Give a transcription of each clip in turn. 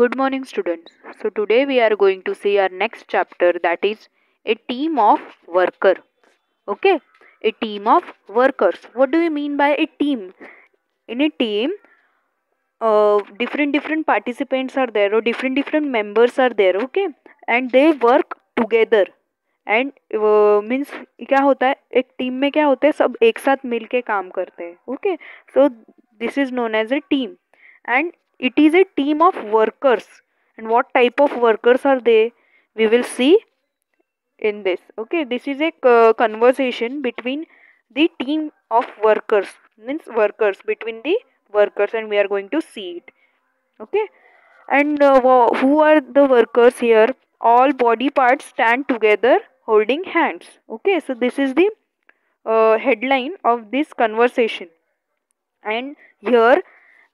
Good morning students so today we are going to see our next chapter that is a team of worker okay a team of workers what do you mean by a team in a team different different participants are there और different different members are there okay and they work together and means क्या होता है? एक team में क्या होता है? सब एक साथ मिल काम करते हैं okay so this is known as a team and it is a team of workers. And what type of workers are they? We will see in this. Okay this is a uh, conversation between the team of workers. Means workers between the workers and we are going to see it. Okay? And uh, who are the workers here? All body parts stand together holding hands. Okay so this is the uh, headline of this conversation. And here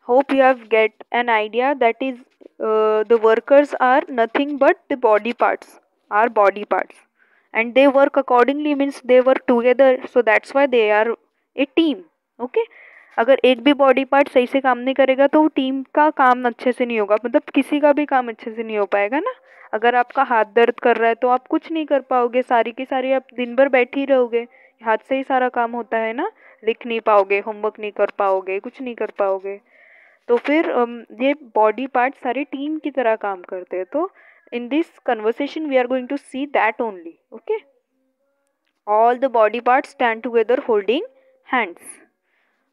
hope you have get an idea that is uh, the workers are nothing but the body parts are body parts and they work accordingly means they work together so that's why they are a team okay अगर एक भी body part सही से काम नहीं करेगा तो team का काम अच्छे से नहीं होगा मतलब किसी का भी काम अच्छे से नहीं हो पाएगा ना अगर आपका हाथ दर्द कर रहा है तो आप कुछ नहीं कर पाओगे सारी की सारी आप दिन भर बैठे ही रहोगे हाथ से ही सारा काम होता है ना लिख नहीं पाओगे होमवर्क नहीं कर पाओगे कुछ नहीं कर पाओगे तो फिर ये बॉडी पार्ट सारे टीम की तरह काम करते हैं। तो in this conversation we are going to see that only okay all the body part stand together holding hands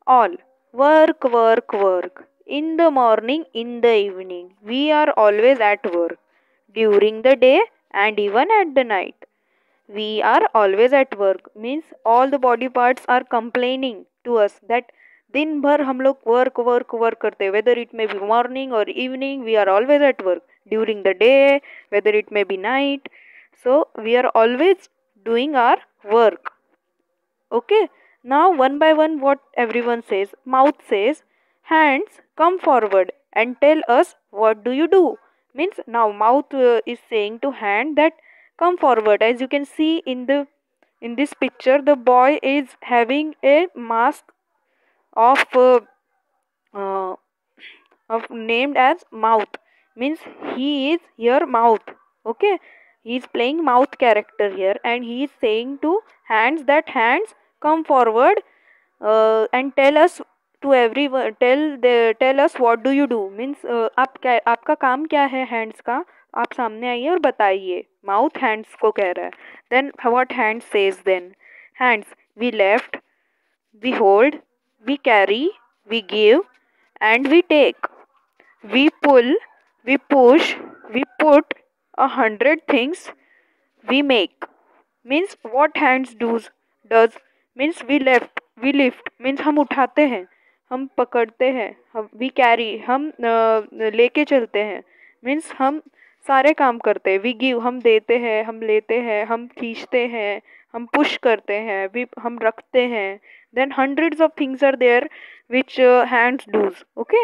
all work work work in the morning in the evening we are always at work during the day and even at the night we are always at work. Means all the body parts are complaining to us that दिन भर हम लोग work work work करते हैं whether it may be morning और evening we are always at work during the day whether it may be night so we are always doing our work okay now one by one what everyone says mouth says hands come forward and tell us what do you do means now mouth uh, is saying to hand that come forward as you can see in the in this picture the boy is having a mask of of named as mouth means he is your mouth okay he is playing mouth character here and he is saying to hands that hands come forward and tell us to every tell they tell us what do you do means आप क्या, आपका काम क्या है hands का? आप सामने आइए और बताइए। माउथ हैंड्स को कह रहा है। Then what hands says then hands we left we hold we carry, we give, and we take. We pull, we push, we put a hundred things we make. Means what hands does does means we left we lift means हम उठाते हैं हम पकड़ते हैं हम we carry हम लेके चलते हैं मीन्स हम सारे काम करते हैं वी गिव हम देते हैं हम लेते हैं हम खींचते हैं हम पुश करते हैं वी हम रखते हैं then hundreds of things are there which uh, hands does okay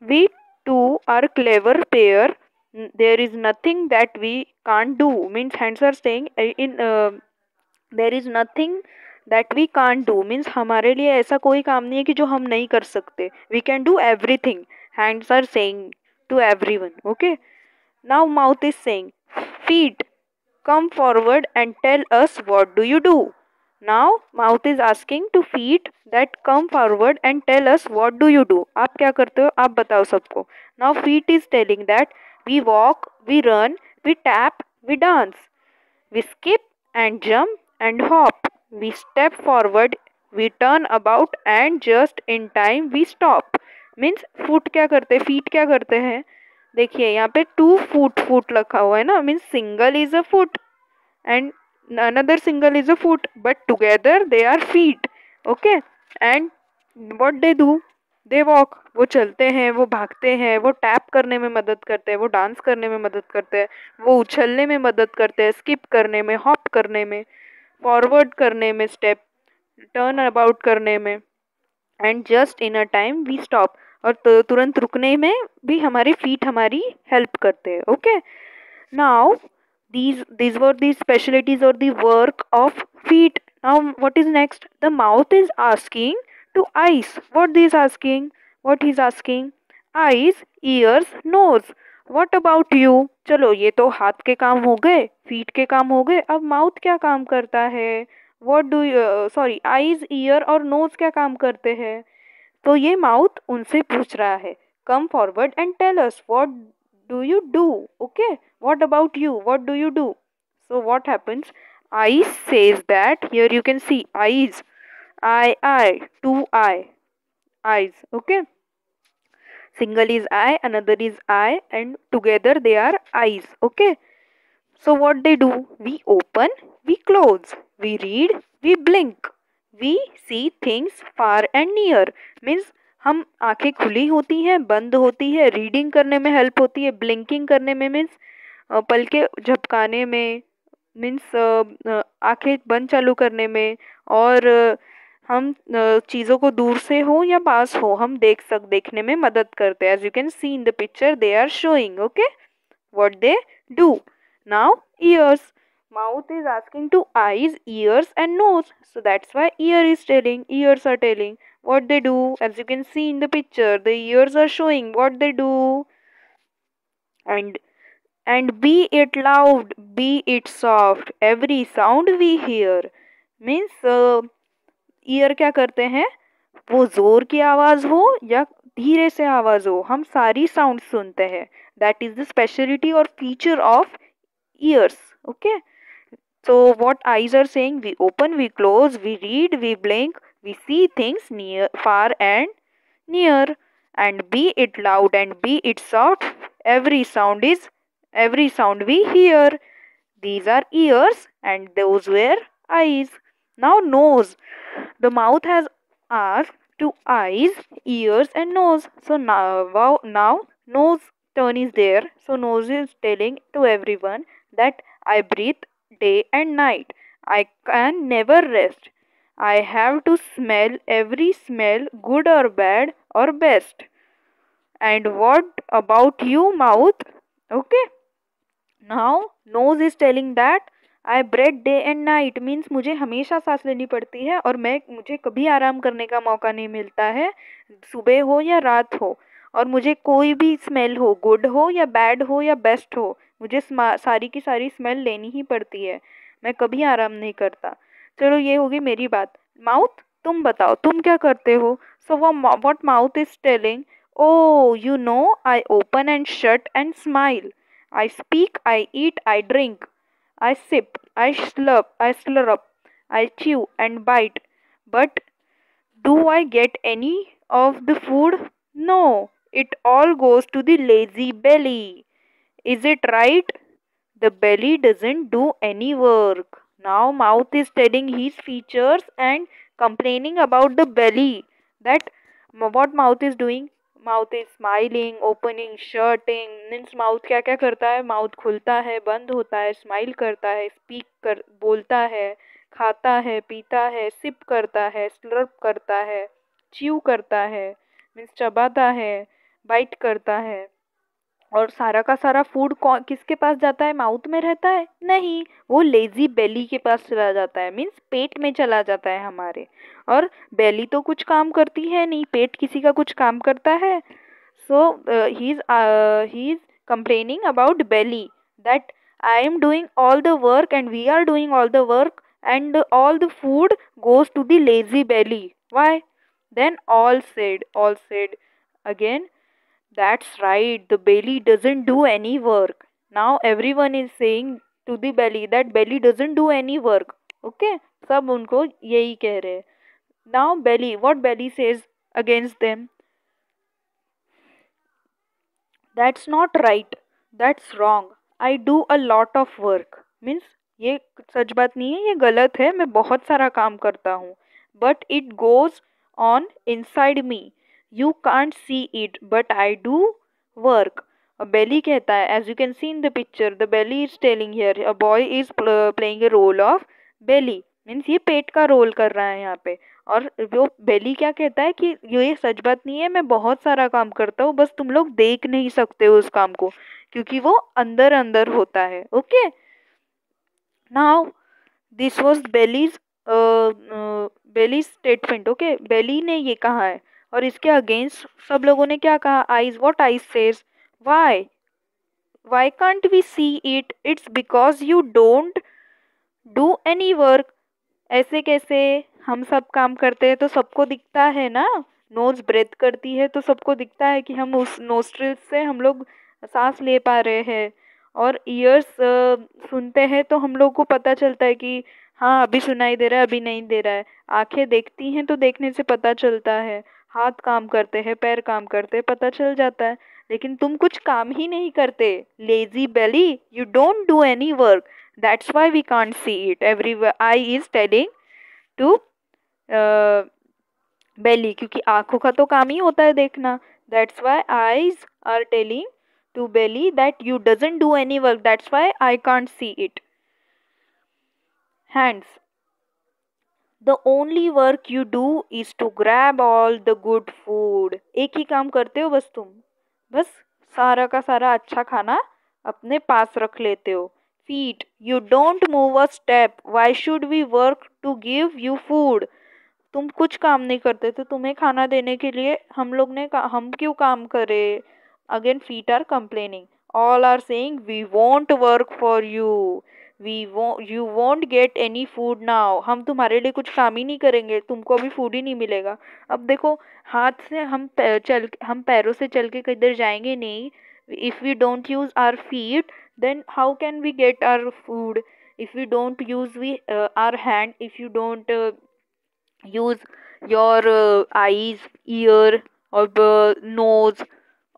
we two are clever pair there is nothing that we can't do means hands are saying uh, in uh, there is nothing that we can't do means हमारे लिए ऐसा कोई काम नहीं है कि जो हम नहीं कर सकते we can do everything hands are saying to everyone okay now mouth is saying feet come forward and tell us what do you do now mouth is asking to feet that come forward and tell us what do you do आप क्या करते हो? आप बताओ सबको। Now feet is telling that we walk we run we tap we dance we skip and jump and hop we step forward we turn about and just in time we stop means foot क्या करते हैं? Feet क्या करते हैं? देखिए, यहाँ पे to foot foot रखा हुआ है ना? Means single is a foot and another single is a foot, but together they are feet, okay? And what they do? They walk वो चलते हैं, वो भागते हैं, वो टैप करने में मदद करते हैं, वो डांस करने में मदद करते हैं, वो उछलने में मदद करते हैं स्किप करने में हॉप करने में फॉरवर्ड करने में स्टेप टर्न अबाउट करने में and just in a time we stop और तुरंत रुकने में भी हमारी फीट हमारी हेल्प करते हैं okay now these these were the specialties or the work of feet now what is next the mouth is asking to eyes what is asking what he's asking eyes ears nose what about you चलो ये तो हाथ के काम हो गए feet के काम हो गए अब माउथ क्या काम करता है what do sorry eyes ear और नोज़ क्या काम करते हैं तो ये माउथ उनसे पूछ रहा है come forward and tell us what do you do? Okay, what about you? What do you do? So, what happens? I says that here you can see eyes, I, I, two I, eyes. Okay, single is I, another is I, and together they are eyes. Okay, so what they do? We open, we close, we read, we blink, we see things far and near. Means हम आँखें खुली होती हैं, बंद होती है reading करने में हेल्प होती है ब्लिंकिंग करने में मीन्स पल के झपकाने में मीन्स आँखें बंद चालू करने में और हम चीज़ों को दूर से हो या पास हो, हम देख सक, देखने में मदद करते हैं। As you can see in the picture they are showing okay what they do now ears mouth is asking to eyes ears and nose so that's why ear is telling ears are telling. What they do as you can see in the picture the ears are showing what they do and and be it loud be it soft every sound we hear means uh, ear क्या करते हैं वो ज़ोर की आवाज़ हो या धीरे से आवाज़ हो हम सारी साउंड सुनते हैं दैट इज़ द स्पेशलिटी और feature of ears okay so what eyes are saying we open we close we read we blink we see things near far and near and be it loud and be it soft every sound is every sound we hear these are ears and those were eyes now nose the mouth has asked to eyes, ears and nose. So now, now nose turn is there. So nose is telling to everyone that I breathe day and night. I can never rest. I have to smell every smell, good or bad or best. And what about you, mouth? Okay. Now, nose is telling that I breathe day and night means मुझे हमेशा सांस लेनी पड़ती है और मैं मुझे कभी आराम करने का मौका नहीं मिलता है सुबह हो या रात हो और मुझे कोई भी स्मेल हो गुड हो या बैड हो या बेस्ट हो मुझे सारी की सारी स्मेल लेनी ही पड़ती है मैं कभी आराम नहीं करता चलो ये होगी मेरी बात। माउथ? तुम बताओ, तुम क्या करते हो? सो वो what mouth is telling oh you know I open and shut and smile I speak I eat I drink I sip I slurp I slurp I chew and bite but do I get any of the food no it all goes to the lazy belly is it right the belly doesn't do any work Now, mouth is telling his features and complaining about the belly. That what mouth is doing? Mouth is smiling opening shutting means mouth क्या क्या करता है mouth खुलता है, बंद होता है smile करता है स्पीक कर, बोलता है, खाता है, पीता है सिप करता है स्लर्प करता है च्यू करता है मीन्स चबाता है बाइट करता है और सारा का सारा फ़ूड किसके पास जाता है? माउथ में रहता है? नहीं, वो लेज़ी बेली के पास चला जाता है मीन्स पेट में चला जाता है हमारे। और बेली तो कुछ काम करती है नहीं, पेट किसी का कुछ काम करता है। So he is he is complaining about belly that I am doing all the work and we are doing all the work and all the food goes to the lazy belly why then all said all said again That's right, the belly doesn't do any work. Now everyone is saying to the belly that belly doesn't do any work. Okay? सब उनको यही कह रहे हैं Now belly, what belly says against them? That's not right. That's wrong. I do a lot of work. Means ये सच बात नहीं है ये गलत है मैं बहुत सारा काम करता हूँ but it goes on inside me you can't see it but I do work belly कहता है as you can see in the picture the belly is telling here a boy is playing a role of belly means ये पेट का रोल कर रहा है यहाँ पे। और वो बेली क्या कहता है कि ये सच बात नहीं है, मैं बहुत सारा काम करता हूँ, बस तुम लोग देख नहीं सकते हो उस काम को, क्योंकि वो अंदर अंदर होता है। Okay now this was belly's belly statement okay belly ने ये कहा है और इसके अगेंस्ट सब लोगों ने क्या कहा? Eyes what eyes says why why can't we see it it's because you don't do any work ऐसे कैसे? हम सब काम करते हैं तो सबको दिखता है ना? नोज़ ब्रेथ करती है तो सबको दिखता है कि हम उस नोस्ट्रिल से हम लोग सांस ले पा रहे हैं। और ईयर्स सुनते हैं तो हम लोग को पता चलता है कि हाँ अभी सुनाई दे रहा है, अभी नहीं दे रहा है। आँखें देखती हैं तो देखने से पता चलता है। हाथ काम करते हैं, पैर काम करते हैं, पता चल जाता है। लेकिन तुम कुछ काम ही नहीं करते। Lazy belly you don't do any work that's why we can't see it every eye is telling to belly क्योंकि आँखों का तो काम ही होता है देखना। That's why eyes are telling to belly that you doesn't do any work that's why I can't see it hands the only work you do is to grab all the good food एक ही काम करते हो बस तुम? बस सारा का सारा अच्छा खाना अपने पास रख लेते हो। Feet you don't move a step why should we work to give you food तुम कुछ काम नहीं करते तो तुम्हें खाना देने के लिए हम लोग ने हम क्यों काम करे? Again feet are complaining all are saying we won't work for you we वो you won't get any food now हम तुम्हारे लिए कुछ काम ही नहीं करेंगे। तुमको अभी फ़ूड ही नहीं मिलेगा। अब देखो, हाथ से हम चल, हम पैरों से चल के किधर जाएँगे? नहीं। If we don't use our feet then how can we get our food if you don't use we are hand if you don't use your eyes ear और नोज़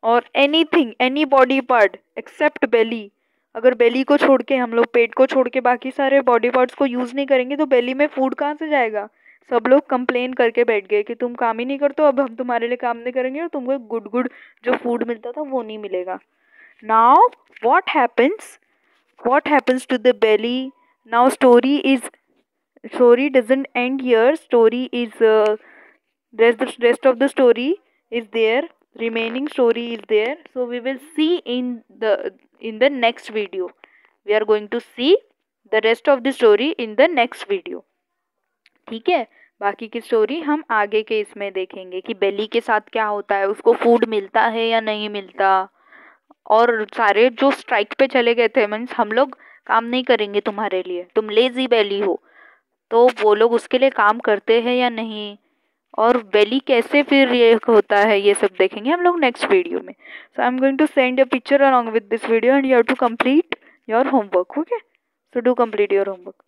और anything any body part except belly अगर बेली को छोड़ के हम लोग पेट को छोड़ के बाकी सारे बॉडी पार्ट्स को यूज़ नहीं करेंगे तो बेली में फ़ूड कहाँ से जाएगा? सब लोग कंप्लेन करके बैठ गए कि तुम काम ही नहीं करते अब हम तुम्हारे लिए काम नहीं करेंगे और तुमको गुड गुड जो फ़ूड मिलता था वो नहीं मिलेगा। Now what happens what happens to the belly now story is story doesn't and your story is rest of the story is there. Remaining story is there. So, we will see in the in the next video. We are going to see the rest of the story in the next video. ठीक है? बाकी की story हम आगे के इसमें देखेंगे कि बेली के साथ क्या होता है, उसको फ़ूड मिलता है या नहीं मिलता। और सारे जो स्ट्राइक पे चले गए थे मीन्स हम लोग काम नहीं करेंगे तुम्हारे लिए। तुम लेजी बेली हो। तो वो लोग उसके लिए काम करते हैं या नहीं? और बेली कैसे फिर ये होता है, ये सब देखेंगे हम लोग नेक्स्ट वीडियो में। So I am going to send a picture along with this video and you have to complete your homework okay so do complete your homework